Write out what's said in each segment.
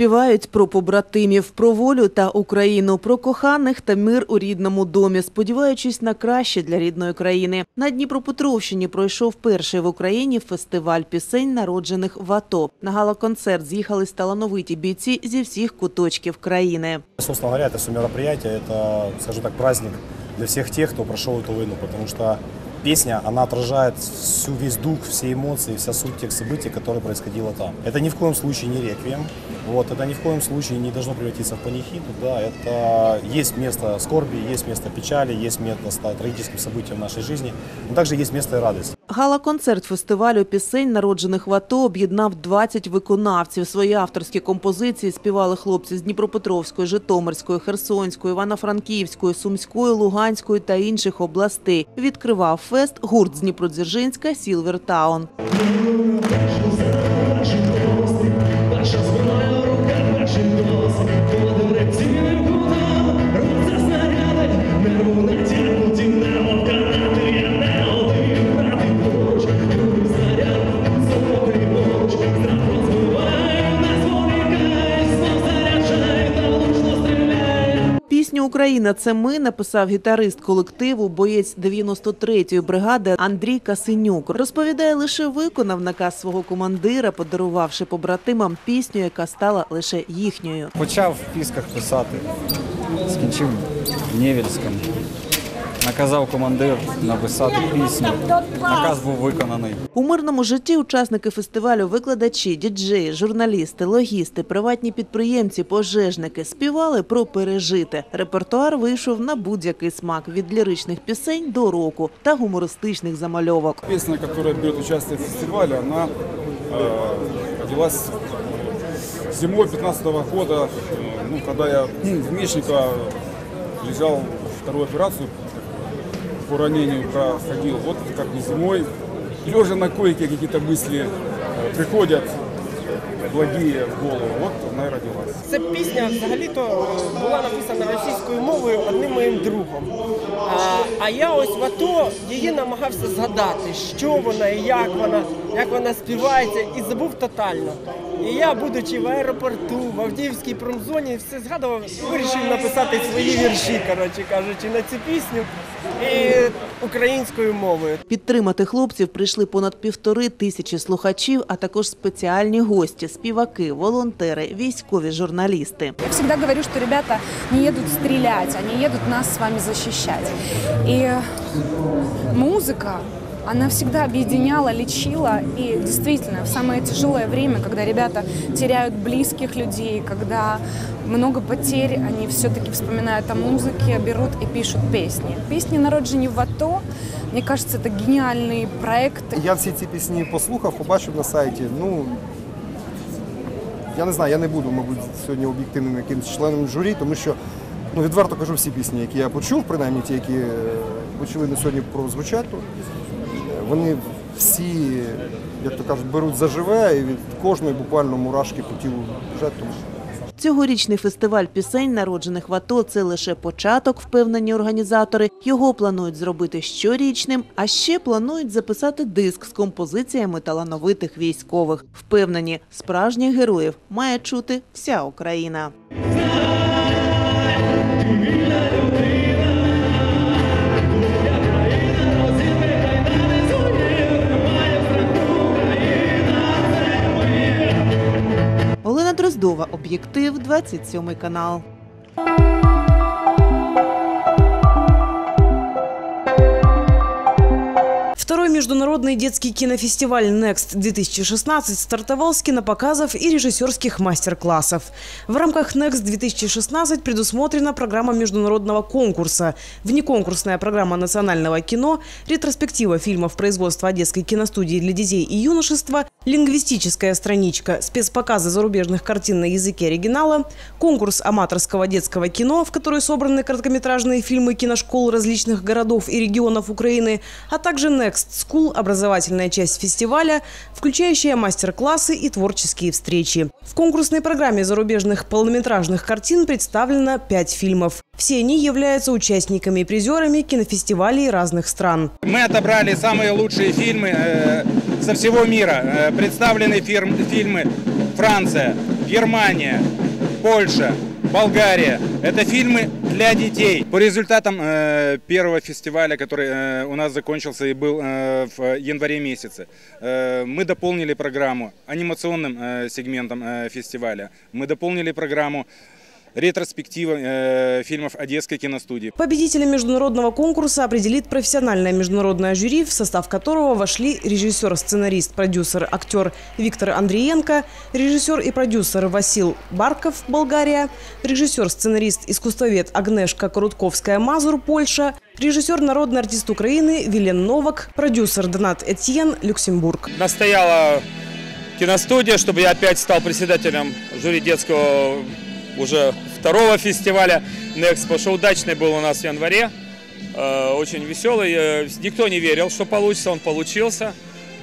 співають про побратимів, про волю та Україну, про коханих та мир у рідному домі, сподіваючись на краще для рідної країни. На Дніпропетровщині пройшов перший в Україні фестиваль пісень, народжених в АТО. На гала-концерт з'їхались талановиті бійці зі всіх куточків країни. Собственно говоря, это все мероприятие, это, скажем так, праздник для всех тех, кто прошел эту войну, потому что песня, она отражает всю весь дух, все эмоции, вся суть тех событий, которые происходило там. Это ни в коем случае не реквием, вот, это ни в коем случае не должно превратиться в панихиду, да, это есть место скорби, есть место печали, есть место трагическим событиям в нашей жизни, но также есть место и радости. Гала-концерт фестивалю пісень, народжених в АТО, об'єднав 20 виконавців. Свої авторські композиції співали хлопці з Дніпропетровської, Житомирської, Херсонської, Івано-Франківської, Сумської, Луганської та інших областей. Відкривав фест гурт з Дніпродзержинська «Сілвер Україна це ми написав гітарист колективу, боєць 93-ї бригади Андрій Касинюк. Розповідає, лише виконав наказ свого командира, подарувавши побратимам пісню, яка стала лише їхньою. Почав в пісках писати, скінчив в Невельському. Наказав командир написати пісню. Наказ був виконаний. У мирному житті учасники фестивалю, викладачі, діджеї, журналісти, логісти, приватні підприємці, пожежники співали про пережите. Репертуар вийшов на будь-який смак від ліричних пісень до року та гумористичних замальовок. Песня, которая берет участие в фестивале, она э, родилась зимой 15 года, э, ну, когда я в Мечнико лежал вторую операцию по ранению проходил. Вот как бы зимой, лежа на койке, какие-то мысли э, приходят благие в голову. Вот она и родилась. Ця пісня взагалі-то е, була написана російською мовою одним моїм другом. А, а я ось в АТО її намагався згадати, що вона і як вона, як вона співається, і забув тотально. І я, будучи в аеропорту, в Авдіївській промзоні, все згадував, вирішив написати свої вірші, коротше кажучи, на цю пісню і українською мовою. Підтримати хлопців прийшли понад півтори тисячі слухачів, а також спеціальні гості, співаки, волонтери, військові журналісти. Я всегда говорю, что ребята не едут стрелять, они едут нас с вами защищать. И музыка, она всегда объединяла, лечила. И действительно, в самое тяжелое время, когда ребята теряют близких людей, когда много потерь, они все-таки вспоминают о музыке, берут и пишут песни. Песни, народжені в АТО, мне кажется, это гениальный проект. Я всі ці пісні послухав, побачив на сайті. Ну я не знаю, я не буду, мабуть, сьогодні об'єктивним якимось членом журі, тому що ну, відверто кажу всі пісні, які я почув, принаймні ті, які е, очевидно сьогодні прозвучать тут. е, Вони всі, як то кажуть, беруть заживе і від кожної буквально мурашки по тілу біжать. Тому Цьогорічний фестиваль пісень, народжених в АТО, це лише початок, впевнені організатори. Його планують зробити щорічним, а ще планують записати диск з композиціями талановитих військових. Впевнені, справжніх героїв має чути вся Україна. Дроздова, об'єктив, 27 канал. Международный детский кинофестиваль Next 2016 стартовал с кинопоказов и режиссерских мастер-классов. В рамках Next 2016 предусмотрена программа международного конкурса, внеконкурсная программа национального кино, ретроспектива фильмов производства Одесской киностудии для детей и юношества, лингвистическая страничка, спецпоказы зарубежных картин на языке оригинала, конкурс аматорского детского кино, в который собраны короткометражные фильмы киношкол различных городов и регионов Украины, а также Next School – образовательная часть фестиваля, включающая мастер-классы и творческие встречи. В конкурсной программе зарубежных полнометражных картин представлено пять фильмов. Все они являются участниками и призерами кинофестивалей разных стран. Мы отобрали самые лучшие фильмы э, со всего мира. Э, представлены фирм- фильмы Франция, Германия, Польша, Болгария. Это фильмы для детей. По результатам э, первого фестиваля, который э, у нас закончился и был э, в январе месяце, э, мы дополнили программу анимационным э, сегментом э, фестиваля. Мы дополнили программу ретроспектива э, фильмов Одесской киностудии. Победителя международного конкурса определит профессиональное международное жюри, в состав которого вошли режиссер, сценарист, продюсер, актер Виктор Андриенко, режиссер и продюсер Васил Барков, Болгария, режиссер, сценарист, искусствовед Агнешка Корутковская-Мазур, Польша, режиссер, народный артист Украины Вилен Новак, продюсер Донат Этьен, Люксембург. настояла киностудия, чтобы я опять стал председателем жюри детского уже второго фестиваля Next. Что удачный был у нас в январе. Э, Очень веселый. Э, Никто не верил, что получится, он получился.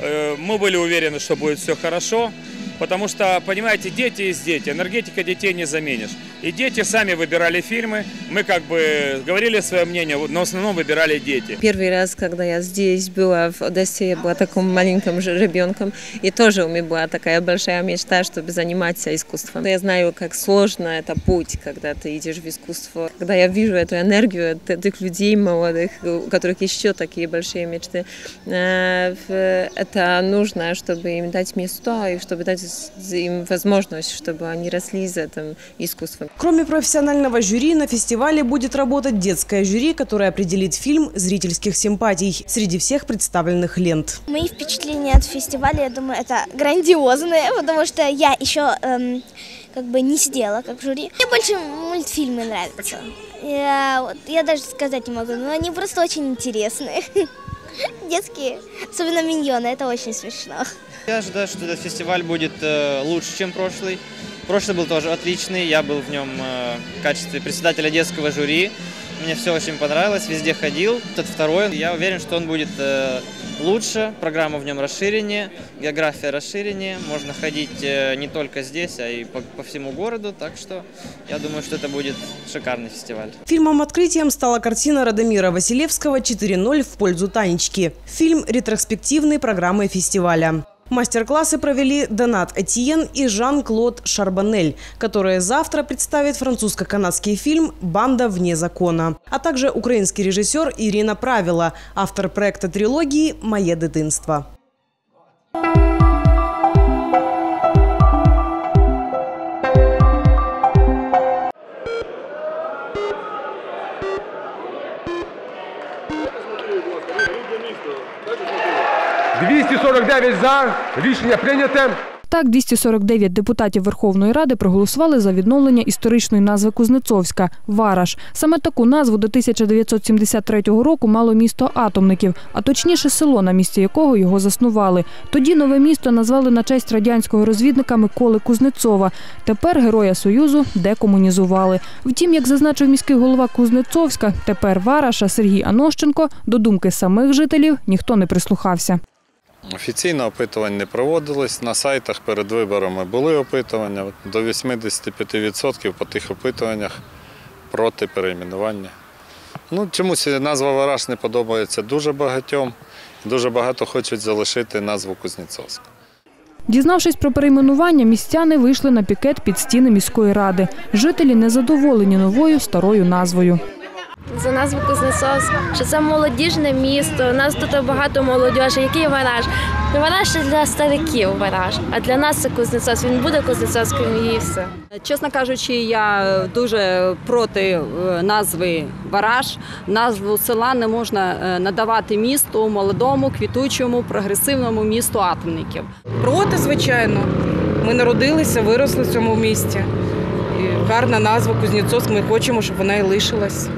Э, Мы были уверены, что будет все хорошо. Потому что, понимаете, дети есть дети. Энергетика детей не заменишь. И дети сами выбирали фильмы. Мы как бы говорили свое мнение, но в основном выбирали дети. Первый раз, когда я здесь была в Одессе, я была таким маленьким же ребенком, и тоже у меня была такая большая мечта, чтобы заниматься искусством. Я знаю, как сложно это путь, когда ты идешь в искусство. Когда я вижу эту энергию этих людей молодых, у которых еще такие большие мечты, э, это нужно, чтобы им дать место и чтобы дать им возможность, чтобы они росли за этим искусством. Кроме профессионального жюри, на фестивале будет работать детское жюри, которое определит фильм зрительских симпатий среди всех представленных лент. Мои впечатления от фестиваля, я думаю, это грандиозные, потому что я еще эм, как бы не сидела как в жюри. Мне больше мультфильмы нравятся. Я, вот, я даже сказать не могу, но они просто очень интересные. Детские, особенно миньоны, это очень смешно. Я ожидаю, что этот фестиваль будет э, лучше, чем прошлый. Прошлый был тоже отличный, я был в нем э, в качестве председателя детского жюри. Мне все очень понравилось, везде ходил. Этот второй, я уверен, что он будет э, лучше, программа в нем расширеннее, география расширеннее, можно ходить не только здесь, а и по, по всему городу, так что я думаю, что это будет шикарный фестиваль. Фильмом-открытием стала картина Радомира Василевского «4.0 в пользу Танечки». Фильм ретроспективной программы фестиваля. Мастер-классы провели Донат Этьен и Жан-Клод Шарбанель, которые завтра представят французско-канадский фильм «Банда вне закона», а также украинский режиссер Ирина Правила, автор проекта трилогии «Моє дитинство». За. Рішення прийняте. Так, 249 депутатів Верховної Ради проголосували за відновлення історичної назви Кузнецовська Вараш. Саме таку назву до 1973 року мало місто атомників, а точніше село, на місці якого його заснували. Тоді нове місто назвали на честь радянського розвідника Миколи Кузнецова. Тепер героя Союзу декомунізували. Втім, як зазначив міський голова Кузнецовська, тепер Вараша Сергій Анощенко до думки самих жителів ніхто не прислухався. Офіційно опитувань не проводилось. На сайтах перед виборами були опитування. До 85% по тих опитуваннях проти перейменування. Ну, чомусь назва Вараш не подобається дуже багатьом. Дуже багато хочуть залишити назву Кузнєцовська. Дізнавшись про перейменування, містяни вийшли на пікет під стіни міської ради. Жителі незадоволені новою старою назвою. За назву Кузнецовськ, що це молодіжне місто. У нас тут багато молодіжі. Який вараж? Вараж це для стариків вараж, а для нас це Кузнецовськ. Він буде Кузнецовським і все. Чесно кажучи, я дуже проти е, назви Вараж. Назву села не можна е, надавати місту молодому, квітучому, прогресивному місту атомників. Проти, звичайно. Ми народилися, виросли в цьому місті. І гарна назва Кузнєцовськ. Ми хочемо, щоб вона і лишилась.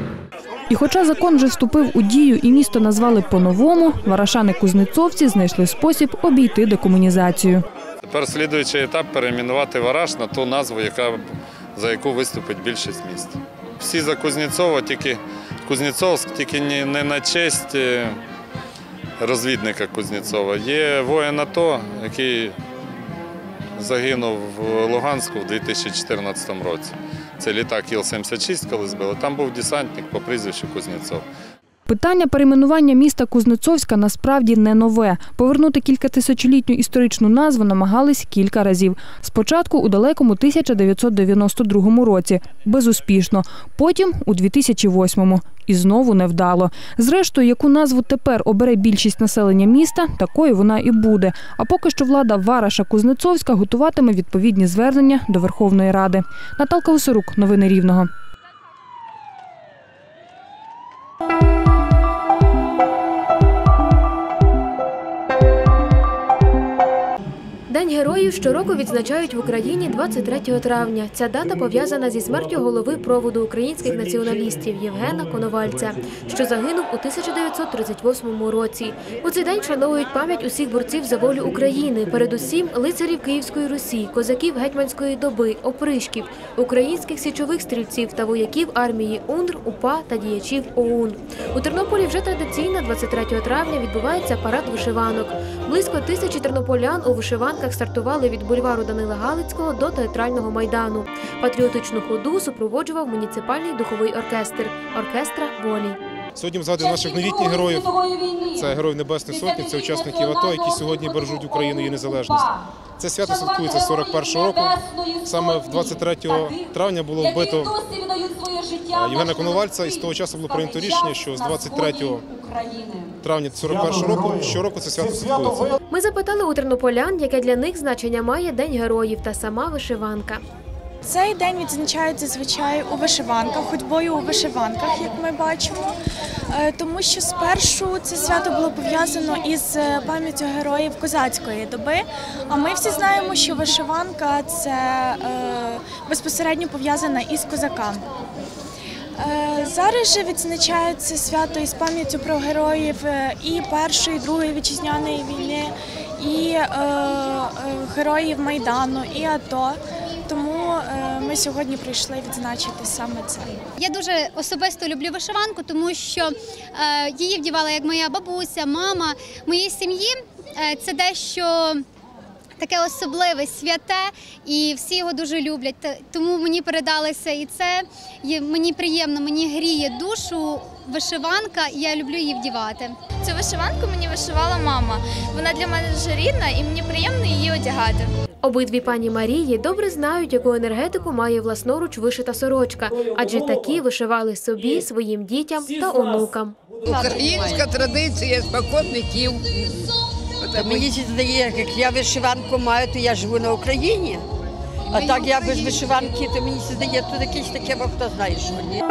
І хоча закон вже вступив у дію і місто назвали по-новому, варашани-кузнецовці знайшли спосіб обійти декомунізацію. Тепер слідуючий етап перейменувати Вараш на ту назву, яка, за яку виступить більшість міст. Всі за Кузнєцова, тільки Кузнєцовськ, тільки не не на честь е, розвідника Кузнєцова. Є воїн АТО, який загинув в Луганську в 2014 році. Це літак Іл-76, коли збили. Там був десантник по прізвищу Кузнєцов. Питання перейменування міста Кузнецовська насправді не нове. Повернути кількатисячолітню історичну назву намагались кілька разів. Спочатку у далекому 1992 році безуспішно, потім у 2008-му. і знову невдало. Зрештою, яку назву тепер обере більшість населення міста, такою вона і буде. А поки що влада Вараша Кузнецовська готуватиме відповідні звернення до Верховної Ради. Наталка Осорук, новини Рівного. Героїв щороку відзначають в Україні 23 травня. Ця дата пов'язана зі смертю голови проводу українських націоналістів Євгена Коновальця, що загинув у 1938 році. У цей день шановують пам'ять усіх борців за волю України, передусім лицарів Київської Русі, козаків гетьманської доби, опришків, українських січових стрільців та вояків армії УНР, УПА та діячів ОУН. У Тернополі вже традиційно 23 травня відбувається парад вишиванок. Близько тисячі тернополян у вишиванках стартували від бульвару Данила Галицького до театрального майдану. Патріотичну ходу супроводжував муніципальний духовий оркестр оркестра волі. Сьогодні ми згадуємо наших новітніх героїв. Це герої Небесної Сотні, це учасники АТО, які сьогодні бережуть Україну і незалежність. Це свято святкується з 41-го року. Саме в 23 травня було вбито Євгена Коновальця, і з того часу було прийнято рішення, що з 23 травня 41 року щороку це свято святкується. Ми запитали у тернополян, яке для них значення має День героїв та сама вишиванка. Цей день відзначають зазвичай у вишиванках, ходьбою у вишиванках, як ми бачимо, Е, тому що спершу це свято було пов'язано із е, пам'яттю героїв козацької доби. А ми всі знаємо, що вишиванка це е, безпосередньо пов'язана із козаками. Е, Зараз же відзначається свято із пам'яттю про героїв е, і Першої, і Другої вітчизняної війни, і е, е, героїв Майдану, і АТО. Тому ми сьогодні прийшли відзначити саме це. Я дуже особисто люблю вишиванку, тому що її вдівала як моя бабуся, мама моєї сім'ї. Це дещо таке особливе, святе, і всі його дуже люблять. Тому мені передалося і це є- мені приємно, мені гріє душу. Вишиванка, і я люблю її вдівати. Цю вишиванку мені вишивала мама. Вона для мене дуже рідна і мені приємно її одягати. Обидві пані Марії добре знають, яку енергетику має власноруч вишита сорочка, адже такі вишивали собі, своїм дітям та онукам. Українська традиція спокон віків. Та мені здає, як я вишиванку маю, то я живу на Україні. А так я без вишиванки, то мені здає, тут якесь таке, бо хто знає, що ні.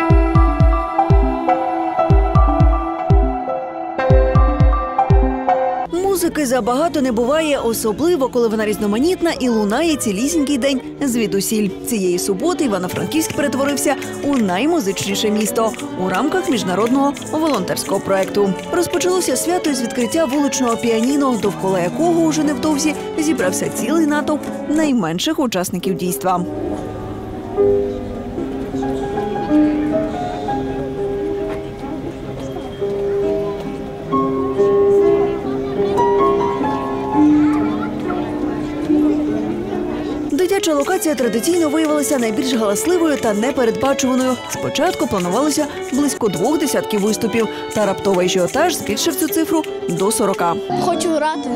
Музики забагато не буває, особливо коли вона різноманітна і лунає цілісінький день звідусіль. Цієї суботи Івано-Франківськ перетворився у наймузичніше місто у рамках міжнародного волонтерського проекту. Розпочалося свято з відкриття вуличного піаніно, довкола якого уже невдовзі зібрався цілий натовп найменших учасників дійства. Дитяча локація традиційно виявилася найбільш галасливою та непередбачуваною. Спочатку планувалося близько двох десятків виступів, та раптовий ажіотаж збільшив цю цифру до 40. Хочу грати,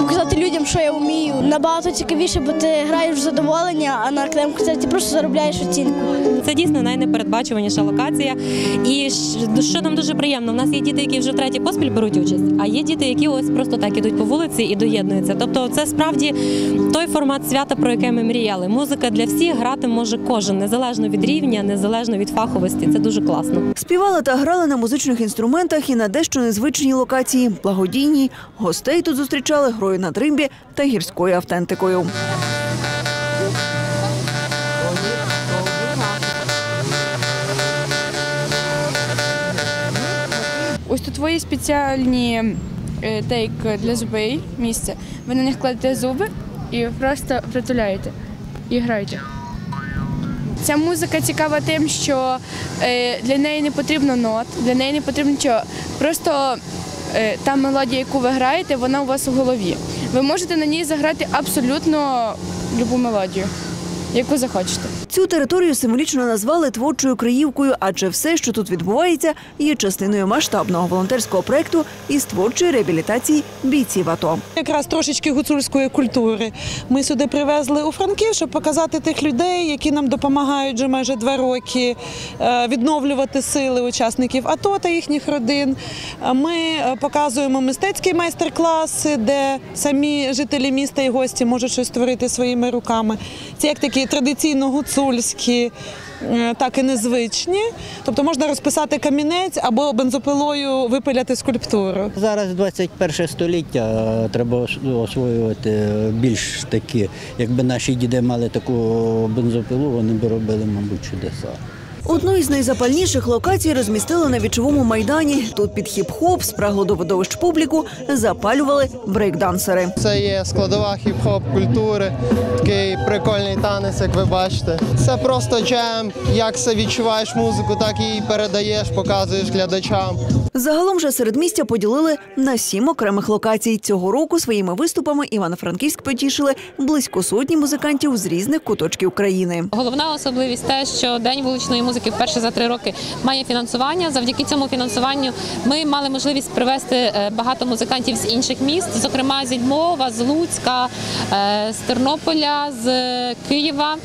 показати людям, що я вмію. Набагато цікавіше, бо ти граєш в задоволення, а на окремому концерті просто заробляєш оцінку. Це дійсно найнепередбачуваніша локація. І що нам дуже приємно, в нас є діти, які вже третій поспіль беруть участь, а є діти, які ось просто так ідуть по вулиці і доєднуються. Тобто, це справді той формат свята, про яке ми мріяли. Музика для всіх грати може кожен, незалежно від рівня, незалежно від фаховості. Це дуже класно. Співали та грали на музичних інструментах і на дещо незвичній локації благодійній. Гостей тут зустрічали грою на дримбі та гірською автентикою. Ось тут твої спеціальні тейк для зубей місце. Ви на них кладете зуби і просто притуляєте і граєте. Ця музика цікава тим, що е, для неї не потрібно нот, для неї не потрібно нічого. Просто е, та мелодія, яку ви граєте, вона у вас у голові. Ви можете на ній заграти абсолютно любу мелодію, яку захочете. Цю територію символічно назвали творчою Криївкою, адже все, що тут відбувається, є частиною масштабного волонтерського проекту із творчої реабілітації бійців АТО. Якраз трошечки гуцульської культури. Ми сюди привезли у Франків, щоб показати тих людей, які нам допомагають вже майже два роки е, відновлювати сили учасників АТО та їхніх родин. Ми е, показуємо мистецькі майстер-класи, де самі жителі міста і гості можуть щось створити своїми руками. Це як такі традиційно гуцульські. е, Так і незвичні, тобто можна розписати камінець або бензопилою випиляти скульптуру. Зараз 21 століття е, треба освоювати більш такі. Якби наші діди мали таку бензопилу, вони б робили, мабуть, чудеса. Одну із найзапальніших локацій розмістили на вічовому майдані. Тут під хіп-хоп, спрагло до видовищ публіку, запалювали брейкдансери. Це є складова хіп-хоп культури, такий прикольний танець, як ви бачите. Це просто джем. Як це відчуваєш музику, так і передаєш, показуєш глядачам. Загалом же середмістя поділили на сім окремих локацій. Цього року своїми виступами Івано-Франківськ потішили близько сотні музикантів з різних куточків країни. Головна особливість те, що День вуличної музики вперше за три роки має фінансування. Завдяки цьому фінансуванню ми мали можливість привезти е, багато музикантів з інших міст, зокрема з Львова, з Луцька, е, з Тернополя, з Києва.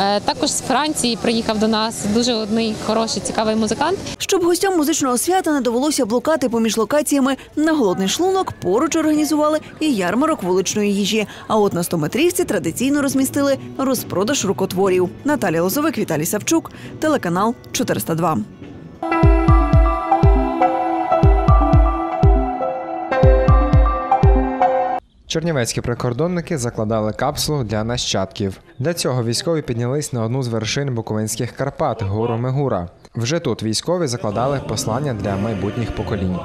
Е, Також з Франції приїхав до нас дуже одний хороший, цікавий музикант. Щоб гостям музичного свята не довелося блукати поміж локаціями на голодний шлунок, поруч організували і ярмарок вуличної їжі. А от на 100-метрівці традиційно розмістили розпродаж рукотворів. Наталія Лозовик, Віталій Савчук, телеканал 402. Чернівецькі прикордонники закладали капсулу для нащадків. Для цього військові піднялись на одну з вершин Буковинських Карпат гору Мегура. Вже тут військові закладали послання для майбутніх поколінь.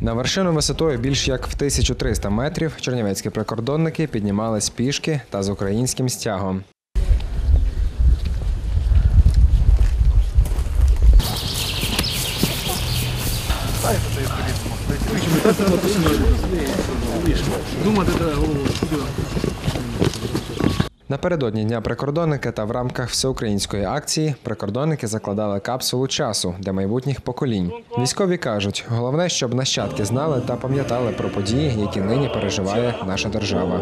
На вершину висотою більш як в 1300 метрів чернівецькі прикордонники піднімались пішки та з українським стягом. Думати треба голову. Напередодні дня прикордонника та в рамках всеукраїнської акції прикордонники закладали капсулу часу для майбутніх поколінь. Військові кажуть, головне, щоб нащадки знали та пам'ятали про події, які нині переживає наша держава.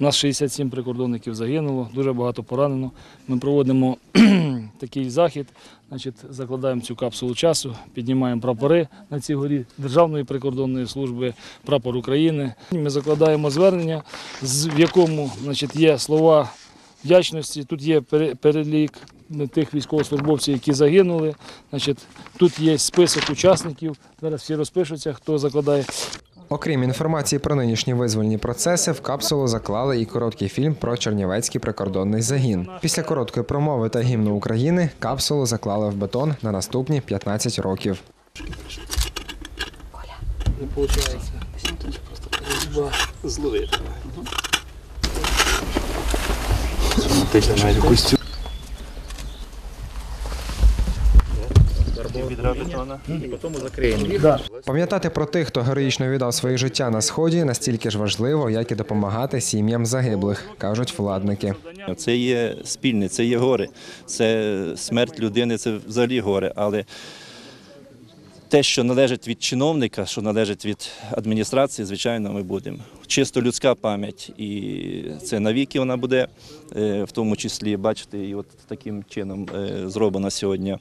У нас 67 прикордонників загинуло, дуже багато поранено. Ми проводимо такий захід, значить, закладаємо цю капсулу часу, піднімаємо прапори на цій горі Державної прикордонної служби, прапор України. Ми закладаємо звернення, в якому значить, є слова вдячності. Тут є перелік тих військовослужбовців, які загинули. Значить, тут є список учасників. Зараз всі розпишуться, хто закладає. Окрім інформації про нинішні визвольні процеси, в капсулу заклали і короткий фільм про Чернівецький прикордонний загін. Після короткої промови та гімну України капсулу заклали в бетон на наступні 15 років. Не виходить. Просто треба зловити. Потім закриємо. Пам'ятати про тих, хто героїчно віддав своє життя на сході, настільки ж важливо, як і допомагати сім'ям загиблих, кажуть владники. Це є спільне, це є горе. Це смерть людини, це взагалі горе. Але те, що належить від чиновника, що належить від адміністрації, звичайно, ми будемо. Чисто людська пам'ять, і це навіки вона буде, е, в тому числі, бачите, і от таким чином е, зроблена сьогодні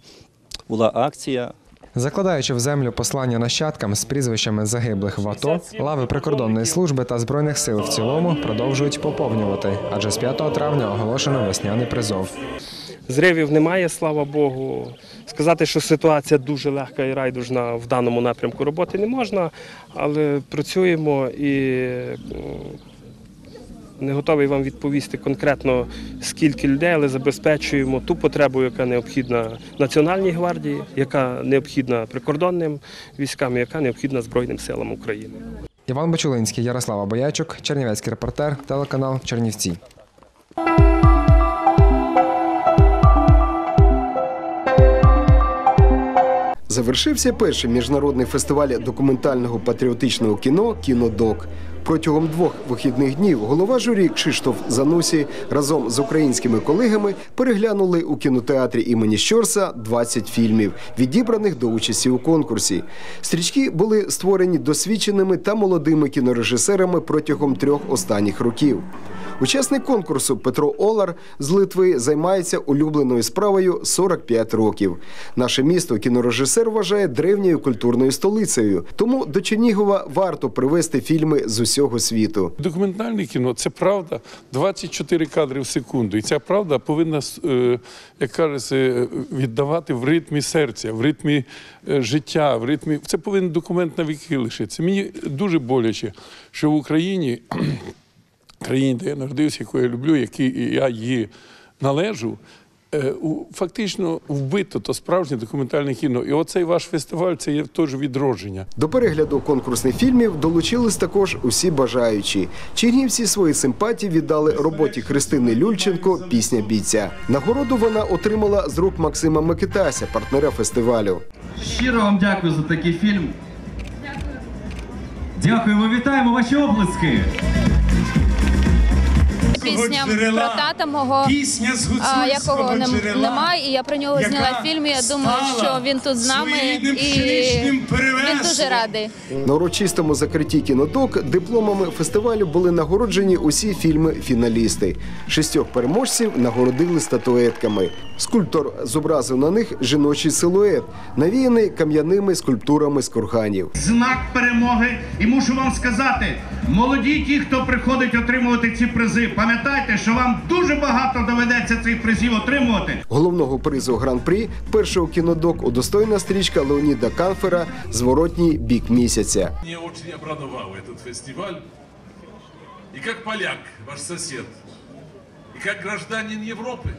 була акція. Закладаючи в землю послання нащадкам з прізвищами загиблих в АТО, лави прикордонної служби та збройних сил в цілому продовжують поповнювати, адже з 5 травня оголошено весняний призов. Зривів немає, слава Богу. Сказати, що ситуація дуже легка і райдужна в даному напрямку роботи не можна, але працюємо і не готовий вам відповісти конкретно скільки людей, але забезпечуємо ту потребу, яка необхідна Національній гвардії, яка необхідна прикордонним військам, яка необхідна Збройним силам України. Іван Бочулинський, Ярослава Боячук, Чернівецький репортер, телеканал Чернівці. Завершився перший міжнародний фестиваль документального патріотичного кіно Кінодок. Протягом двох вихідних днів голова журі Кшиштоф Занусі разом з українськими колегами переглянули у кінотеатрі імені Щорса 20 фільмів, відібраних до участі у конкурсі. Стрічки були створені досвідченими та молодими кінорежисерами протягом трьох останніх років. Учасник конкурсу Петро Олар з Литви займається улюбленою справою 45 років. Наше місто кінорежисер вважає древньою культурною столицею. Тому до Чернігова варто привезти фільми з усього світу. Документальне кіно це правда 24 кадри в секунду. І ця правда повинна, е, як кажеться, віддавати в ритмі серця, в ритмі е, життя, в ритмі. Це повинен документ на віки лишитися. Мені дуже боляче, що в Україні, країні, де я народився, яку я люблю, якій я її належу. е, Фактично вбито то справжнє документальне кіно. І оцей ваш фестиваль це є теж відродження. До перегляду конкурсних фільмів долучились також усі бажаючі. Чернівці свої симпатії віддали роботі Христини Люльченко Пісня бійця. Нагороду вона отримала з рук Максима Микитася, партнера фестивалю. Щиро вам дякую за такий фільм. Дякуємо, вітаємо ваші оплески. Пісня про тата мого, Пісня з а, якого нем- джерела, немає, і я про нього зняла фільм. і Я думаю, що він тут з нами і він дуже радий. На урочистому закритті кінодок дипломами фестивалю були нагороджені усі фільми-фіналісти. Шістьох переможців нагородили статуетками. Скульптор зобразив на них жіночий силует, навіяний кам'яними скульптурами з курганів. Знак перемоги. І мушу вам сказати, молоді ті, хто приходить отримувати ці призи, пам'ятайте, що вам дуже багато доведеться цих призів отримувати. Головного призу гран-прі першого кінодок удостоєна стрічка Леоніда Канфера Зворотній бік місяця. Мне очень обрадовал этот фестиваль. И как поляк, ваш сосед, и как гражданин Европы,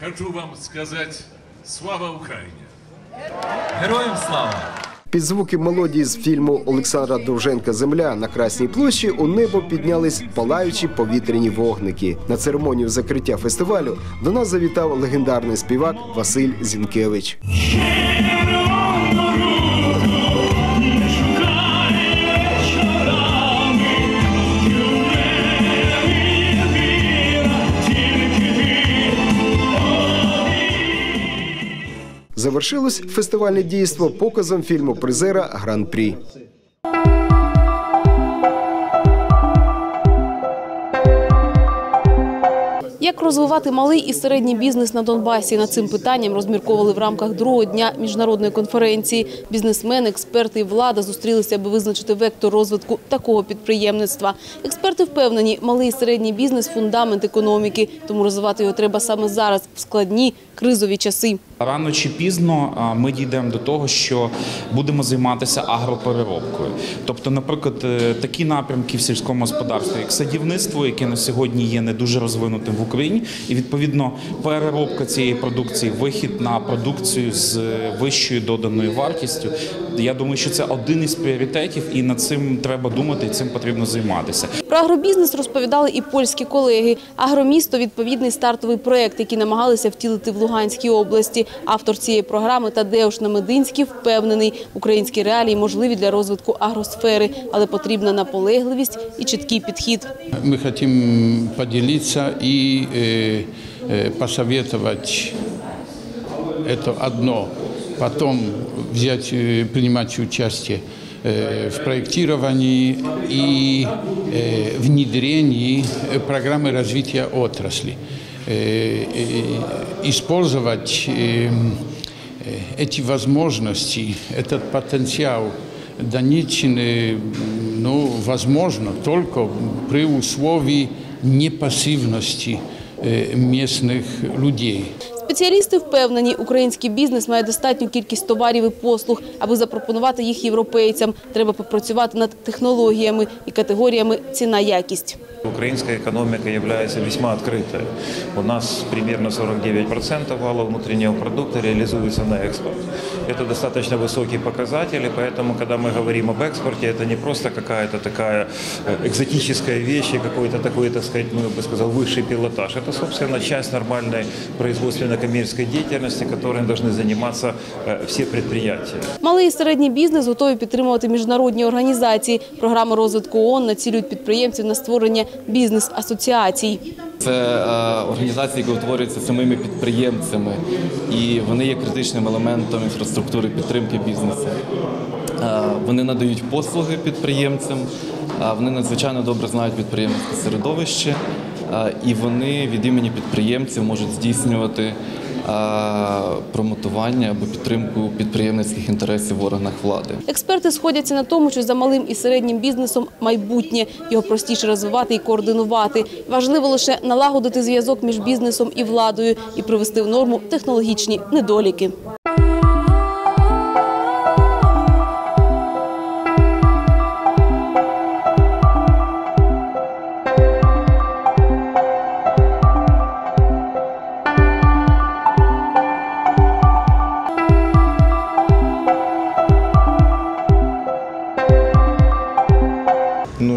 хочу вам сказать «Слава Украине!» Героям слава! Під звуки мелодії з фільму Олександра Довженка Земля на Красній площі у небо піднялись палаючі повітряні вогники. На церемонію закриття фестивалю до нас завітав легендарний співак Василь Зінкевич. Завершилось фестивальне дійство показом фільму призера Гран-прі. Як розвивати малий і середній бізнес на Донбасі? Над цим питанням розмірковували в рамках другого дня міжнародної конференції. Бізнесмени, експерти і влада зустрілися, аби визначити вектор розвитку такого підприємництва. Експерти впевнені, малий і середній бізнес фундамент економіки, тому розвивати його треба саме зараз, в складні кризові часи. Рано чи пізно ми дійдемо до того, що будемо займатися агропереробкою. Тобто, наприклад, е, такі напрямки в сільському господарстві, як садівництво, яке на сьогодні є не дуже розвинутим в Україні, і відповідно переробка цієї продукції, вихід на продукцію з е, вищою доданою вартістю. Я думаю, що це один із пріоритетів, і над цим треба думати, і цим потрібно займатися. Про агробізнес розповідали і польські колеги. Агромісто відповідний стартовий проект, який намагалися втілити в Луганській області. Автор цієї програми Тадеуш Намединський впевнений, українські реалії можливі для розвитку агросфери, але потрібна наполегливість і чіткий підхід. Мы хотим поделиться и э, э, посоветовать это одно, потом взять, э, принимать в проектировании и внедрении программы развития отрасли. Использовать эти возможности, этот потенциал Донеччины ну, возможно только при условии непассивности местных людей. Спеціалісти впевнені, український бізнес має достатню кількість товарів і послуг, аби запропонувати їх європейцям. Треба попрацювати над технологіями і категоріями ціна-якість. Украинская экономика является весьма открытой. У нас примерно 49% валового внутреннего продукта реализуется на экспорт. Это достаточно высокие показатели, поэтому, когда мы говорим об экспорте, это не просто какая-то такая э, экзотическая вещь и какой-то такой, так сказать, ну, я бы сказал, высший пилотаж. Это, собственно, часть нормальной производственной коммерческой деятельности, которой должны заниматься э, все предприятия. Малий і середній бізнес готові підтримувати міжнародні організації. Програми розвитку ООН націлюють підприємців на створення бізнес-асоціацій. Це е, організації, які утворюються самими підприємцями, і вони є критичним елементом інфраструктури підтримки бізнесу. Е, вони надають послуги підприємцям, вони надзвичайно добре знають підприємницьке середовище, і вони від імені підприємців можуть здійснювати промотування або підтримку підприємницьких інтересів в органах влади. Експерти сходяться на тому, що за малим і середнім бізнесом майбутнє його простіше розвивати і координувати. Важливо лише налагодити зв'язок між бізнесом і владою і привести в норму технологічні недоліки.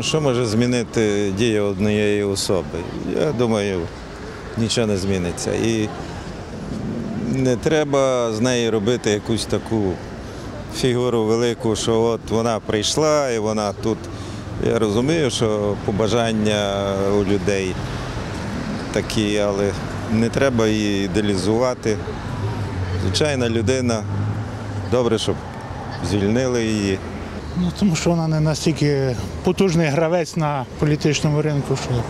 Що може змінити дія однієї особи? Я думаю, нічого не зміниться. І не треба з неї робити якусь таку фігуру велику, що от вона прийшла і вона тут. Я розумію, що побажання у людей такі, але не треба її ідеалізувати. Звичайна людина, добре, щоб звільнили її. Ну, тому що вона не настільки потужний гравець на політичному ринку, що,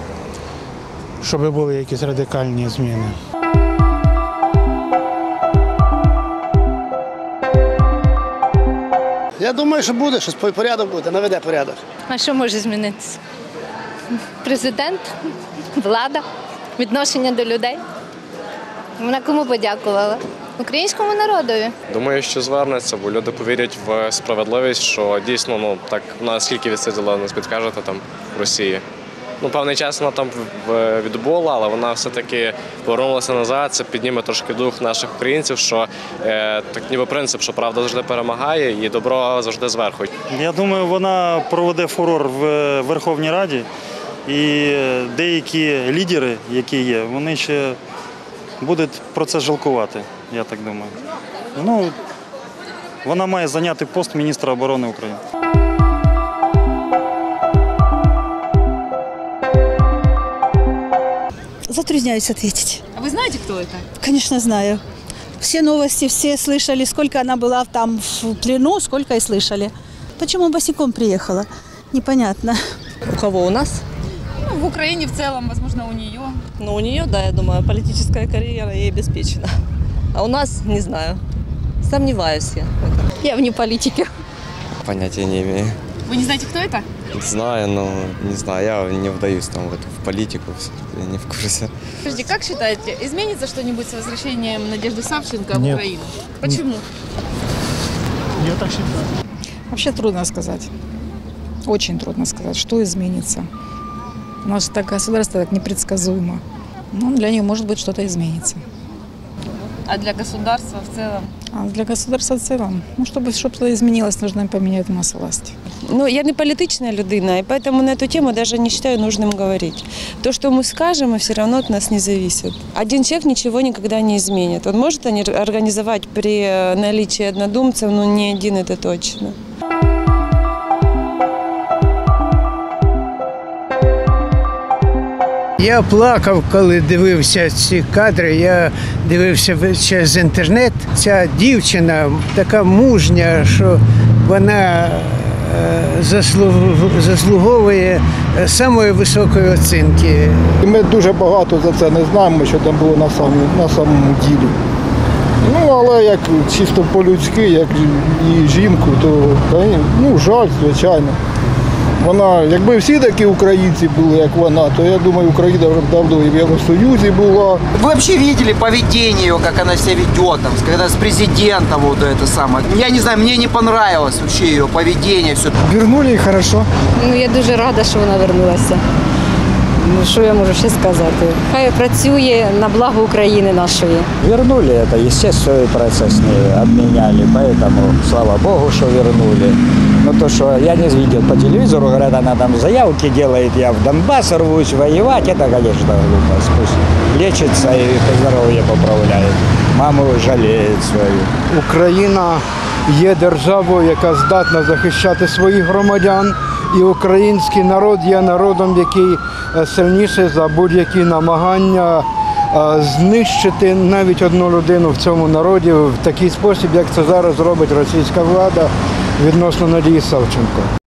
щоб були якісь радикальні зміни. Я думаю, що буде щось порядок буде, наведе порядок. А що може змінитися? Президент, влада, відношення до людей. Вона кому подякувала? Українському народові. Думаю, що звернеться, бо люди повірять в справедливість, що дійсно, ну так наскільки відсиділа, нас підкажете там в Росії. Ну, певний час вона там відбула, але вона все-таки повернулася назад. Це підніме трошки дух наших українців, що е, так ніби принцип, що правда завжди перемагає і добро завжди зверху. Я думаю, вона проведе фурор в Верховній Раді, і деякі лідери, які є, вони ще будуть про це жалкувати, я так думаю. Ну, вона має зайняти пост міністра оборони України. Затрудняюсь ответить. А вы знаете, кто это? Конечно, знаю. Все новости, все слышали, сколько она была там в плену, сколько и слышали. Почему босиком приехала? Непонятно. У кого у нас? Ну, в Украине в целом, возможно, у нее. Ну, у нее, да, я думаю, политическая карьера ей обеспечена. А у нас, не знаю, сомневаюсь я. Я вне политики. Понятия не имею. Вы не знаете, кто это? Знаю, но не знаю, я не вдаюсь там в, эту, в политику, я не в курсе. Подожди, как считаете, изменится что-нибудь с возвращением Надежды Савченко в Нет. Украину? Почему? Я так считаю. Вообще трудно сказать. Очень трудно сказать, что изменится. У нас так государство так непредсказуемо. Ну, для нее, может быть, что-то изменится. А для государства в целом? А для государства в целом, ну, чтобы что-то изменилось, нужно поменять массу власти. Ну, я не політична людина, и поэтому на эту тему даже не считаю нужным говорить. То, что мы скажем, все равно от нас не зависит. Один человек ничего никогда не изменит. Он может они организовать при э, наличии однодумцев, но не один это точно. Я плакав, коли дивився ці кадри. Я дивився через інтернет. Ця дівчина така мужня, що вона е, заслуговує е, самої високої оцінки. Ми дуже багато за це не знаємо, що там було на самому, на самому ділі. Ну, але як чисто по-людськи, як і жінку, то ну, жаль, звичайно. Вона, якби всі такі українці були, як вона, то я думаю, Україна вже б давно і в Євросоюзі була. Вы вообще видели поведение ее, как она себя ведет, там, когда с президентом вот это саме. Я не знаю, мне не понравилось вообще ее поведение, все. Вернули хорошо. Ну, я дуже рада, що вона вернулася Ну, що я можу ще сказати? Хай працює на благо України нашої. Вернули это, естественный процесс не обменяли, поэтому слава богу, что вернули. Но то, что я не видел по телевизору, говорят, она там заявки делает, я в Донбасс рвусь воевать, это, конечно, глупость. Пусть лечится и здоровье поправляет. Маму жалеет свою. Україна є державою, яка здатна захищати своїх громадян, і український народ є народом, який е, сильніший за будь-які намагання е, знищити навіть одну людину в цьому народі в такий спосіб, як це зараз робить російська влада відносно Надії Савченко.